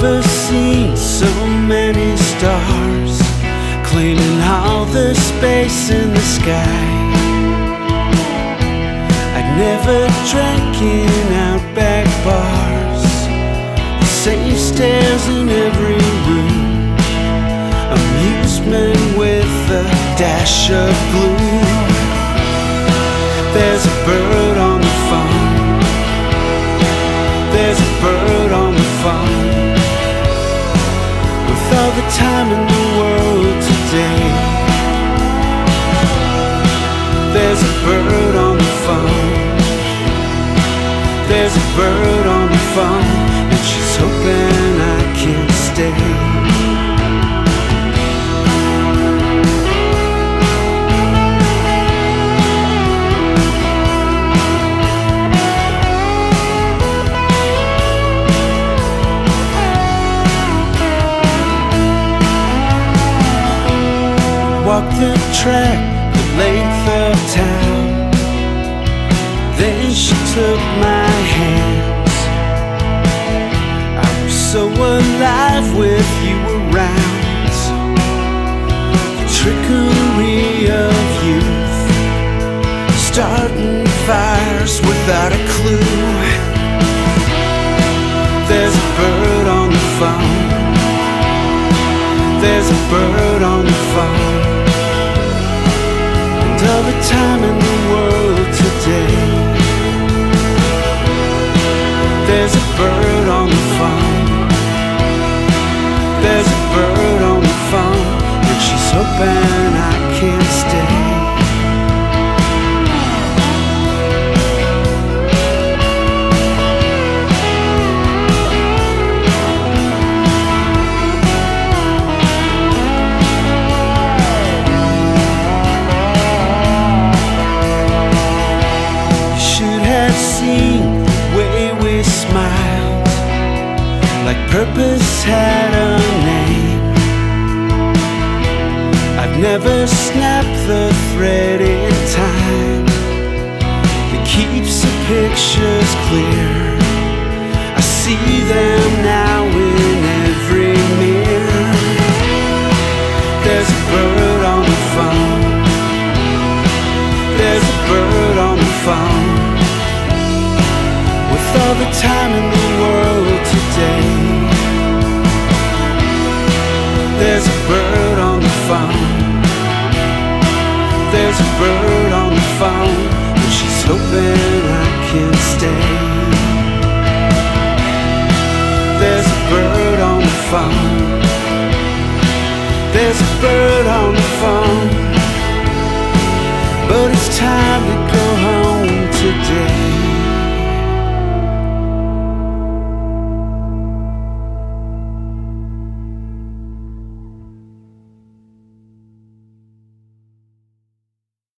never seen so many stars Claiming all the space in the sky. I'd never drank in outback bars The same stairs in every room. Amusement with a dash of gloom. There's a bird the time in the world today. There's a bird on the phone There's a bird on the phone Walk the track, the length of town Then she took my hands. I was so alive with you around. The trickery of youth. Starting fires without a clue. There's a bird on the phone. There's a bird on the phone time in the world today. There's a bird on the phone There's a bird on the phone And she's hoping I Like purpose had a name. I've never snapped the thread in time That keeps the pictures clear. I see them now in every mirror. There's a bird on the phone. There's a bird on the phone. With all the time in the world today bird on the phone There's a bird on the phone And she's hoping I can stay. There's a bird on the phone There's a bird on the phone but it's time to